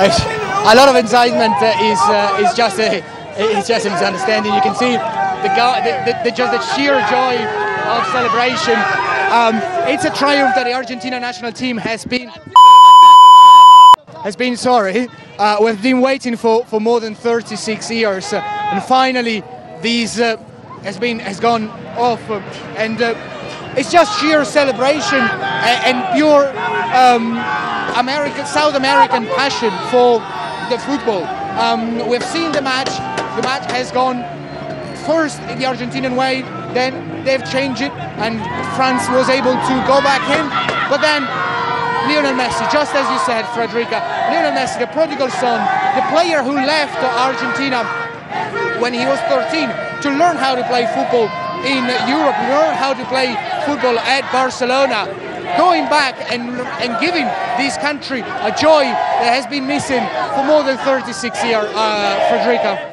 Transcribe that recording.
a lot of excitement uh, is uh, is just a it's just a misunderstanding. You can see the, the, the, just the sheer joy of celebration. Um, it's a triumph that the Argentina national team has been has been sorry. Uh, we've been waiting for, for more than 36 years, uh, and finally, these uh, has been has gone off, uh, and uh, it's just sheer celebration and, and pure um, American South American passion for the football. Um, we've seen the match. The match has gone first in the Argentinian way, then they've changed it, and France was able to go back in, but then Lionel Messi, just as you said, Fredricka, Lionel Messi, the prodigal son, the player who left Argentina when he was 13 to learn how to play football in Europe, learn how to play football at Barcelona, going back and, and giving this country a joy that has been missing for more than 36 years, uh, Fredricka.